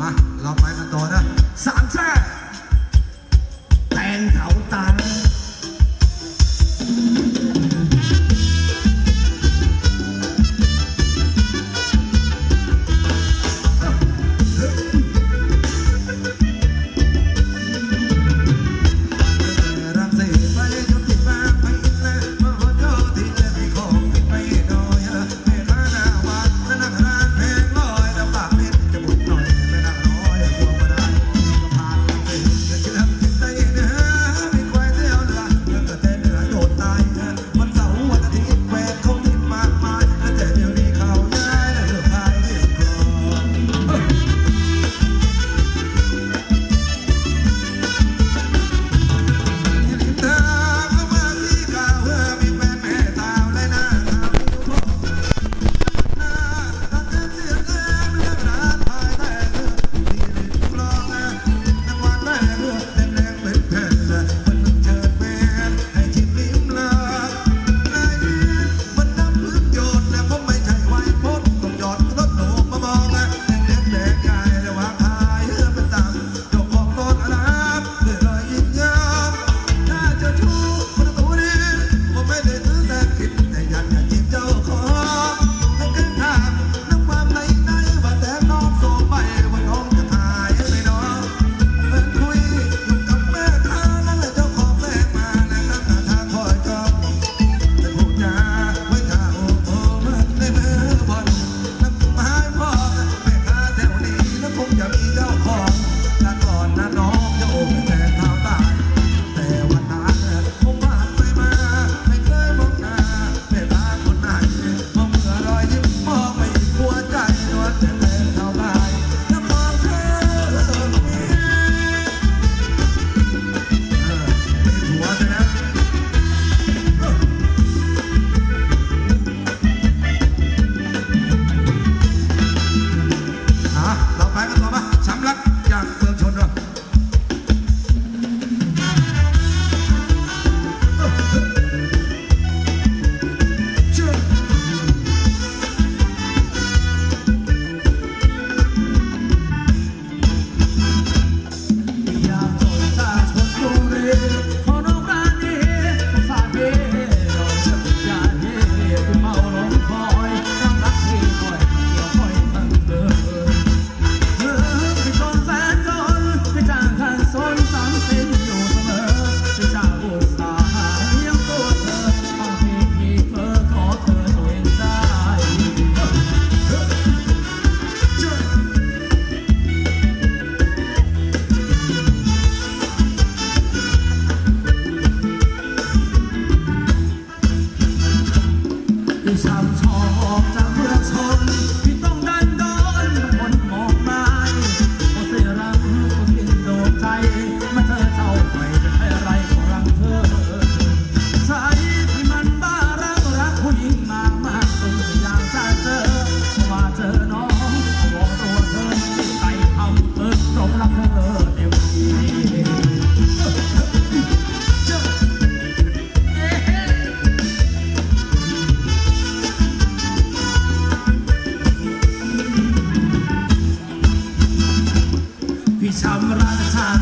มารอบไปมันโตนะ bisa merasa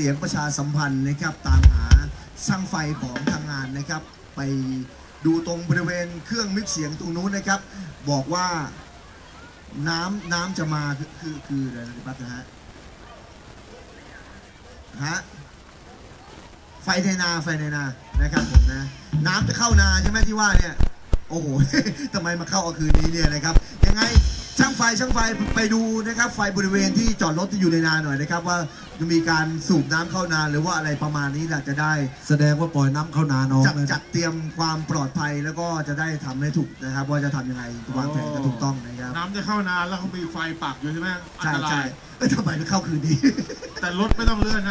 เสียงประชาสัมพันธ์นะครับตามหาช่างไฟของทางงานนะครับ ไปดูตรงบริเวณเครื่องมิกเสียงตรงนู้นนะครับ บอกว่าน้ำน้ำจะมาคือคืออะไรนะครับนะฮะฮะไฟในนาไฟในนานะครับผมนะน้ำจะเข้านาใช่ไหมที่ว่าเนี่ยโอ้โหทำไมมาเข้าเอาคืนนี้เนี่ยนะครับยังไง ช่างไฟช่างไฟไปดูนะครับไฟบริเวณที่จอดรถที่อยู่ในนาหน่อยนะครับ ว่าจะมีการสูบน้ำเข้านาหรือว่าอะไรประมาณนี้แหละจะได้แสดงว่าปล่อยน้ำเข้านาน้องจัดเลย จัดเตรียมความปลอดภัยแล้วก็จะได้ทำให้ถูกนะครับ ว่าจะทำยังไงวางแผนกันถูกต้องนะครับน้ำจะเข้านานแล้วเขามีไฟปักอยู่ใช่ไหมอันใช่ตราใช่ย เอ้ยทำไมไม่เข้าคืนนี้ แต่รถไม่ต้องเลื่อนนะ